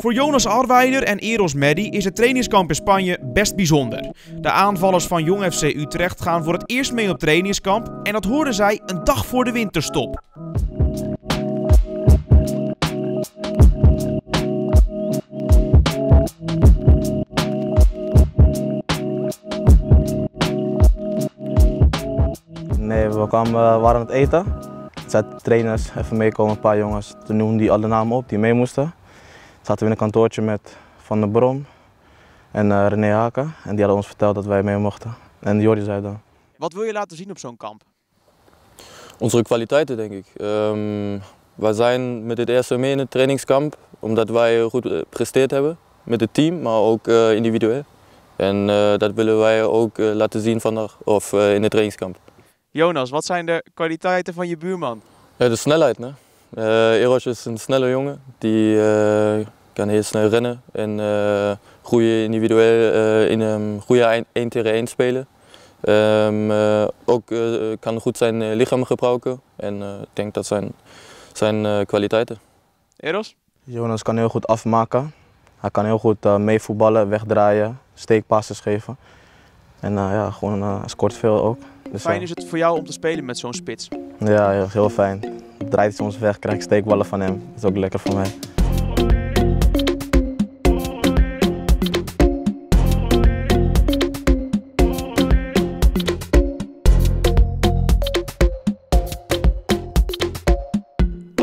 Voor Jonas Arweiler en Eros Meddi is het trainingskamp in Spanje best bijzonder. De aanvallers van Jong FC Utrecht gaan voor het eerst mee op trainingskamp en dat hoorden zij een dag voor de winterstop. Nee, we kwamen, we waren aan het eten. Zei de trainers even meekomen, een paar jongens. Toen noemden die alle namen op die mee moesten. Zaten we in een kantoortje met Van der Brom en eh, René Haken. En die hadden ons verteld dat wij mee mochten. En Jordi zei dan. Wat wil je laten zien op zo'n kamp? Onze kwaliteiten, denk ik. Ehm wij zijn met het eerste mee in het trainingskamp, omdat wij goed eh, gepresteerd hebben met het team, maar ook eh, individueel. En eh, dat willen wij ook laten zien vandaag, of eh, in het trainingskamp. Jonas, wat zijn de kwaliteiten van je buurman? Ja, de snelheid. Hè? Eh, Eros is een snelle jongen, die eh, kan heel snel rennen en eh goede individueel eh, in een goede 1 tegen 1 spelen. Ehm, eh, ook kan goed zijn lichaam gebruiken en eh, ik denk dat zijn zijn eh, kwaliteiten. Eros? Jonas kan heel goed afmaken. Hij kan heel goed meevoetballen, wegdraaien, steekpasses geven. En ja, gewoon, hij scoort veel ook. Dus, Fijn is het voor jou om te spelen met zo'n spits. Ja, heel, heel fijn. Draait hij soms weg, krijg ik steekballen van hem. Dat is ook lekker voor mij.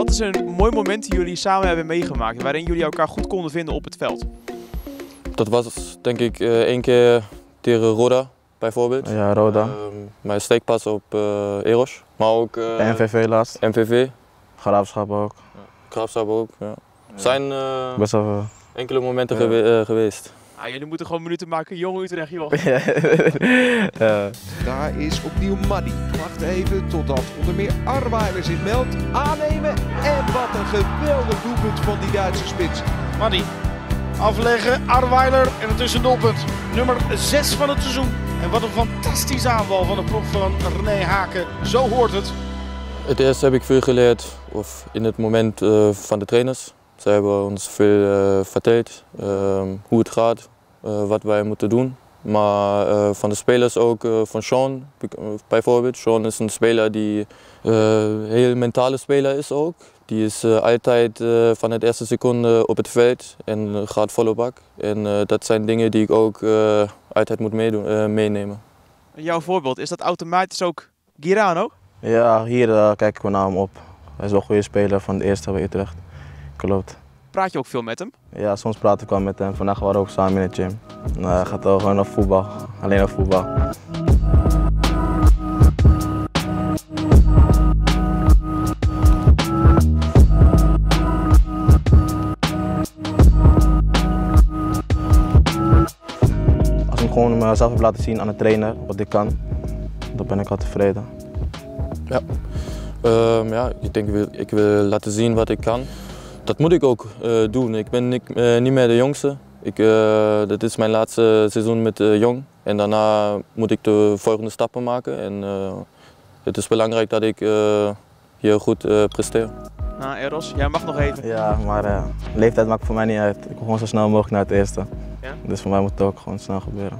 Wat is een mooi moment die jullie samen hebben meegemaakt, waarin jullie elkaar goed konden vinden op het veld? Dat was denk ik eh, één keer tegen Roda bijvoorbeeld. Ja, Roda. Ehm, mijn steekpas op eh, Eros, maar ook eh, NVV laatst. MVV, Graafschap ook. Graafschap ook. Ja. zijn eh, Best wel enkele momenten Ja. gewe- geweest. Ah, jullie moeten gewoon minuten maken, jongen Utrecht, joh. ja. Daar is opnieuw Maddy. Wacht even totdat onder meer Arweiler zich meldt. Aannemen en wat een geweldig doelpunt van die Duitse spits. Maddy. Afleggen, Arweiler en het is een doelpunt. Nummer 6 van het seizoen. En wat een fantastische aanval van de prof van René Haken. Zo hoort het. Het eerste heb ik veel geleerd of in het moment eh, van de trainers. Zij hebben ons veel eh, verteld ehm, hoe het gaat, eh, wat wij moeten doen. Maar eh, van de spelers ook, eh, van Sean bijvoorbeeld. Sean is een speler die eh heel mentale speler is ook. Die is altijd van het eerste seconde op het veld en gaat volle bak. En eh, dat zijn dingen die ik ook eh, altijd moet meedoen, eh, meenemen. Jouw voorbeeld, is dat automatisch ook Girano? ja, hier kijk ik wel naar hem op. Hij is wel een goede speler van de eerste bij Utrecht. Klopt. Praat je ook veel met hem? Ja, soms praat ik wel met hem. Vandaag waren we ook samen in de gym. Nou, hij gaat wel gewoon naar voetbal. Alleen naar voetbal. Als ik gewoon mezelf heb laten zien aan de trainer, wat ik kan, dan ben ik al tevreden. Ehm, ja, ik denk ik wil, ik wil laten zien wat ik kan. Dat moet ik ook eh, doen. Ik ben niet, eh, niet meer de jongste. Ik, eh, dit is mijn laatste seizoen met Jong. En daarna moet ik de volgende stappen maken. En eh, het is belangrijk dat ik eh, hier goed eh, presteer. Nou, Eros, jij mag nog even. Ja, maar eh, leeftijd maakt voor mij niet uit. Ik wil gewoon zo snel mogelijk naar het eerste. Ja? Dus voor mij moet het ook gewoon snel gebeuren.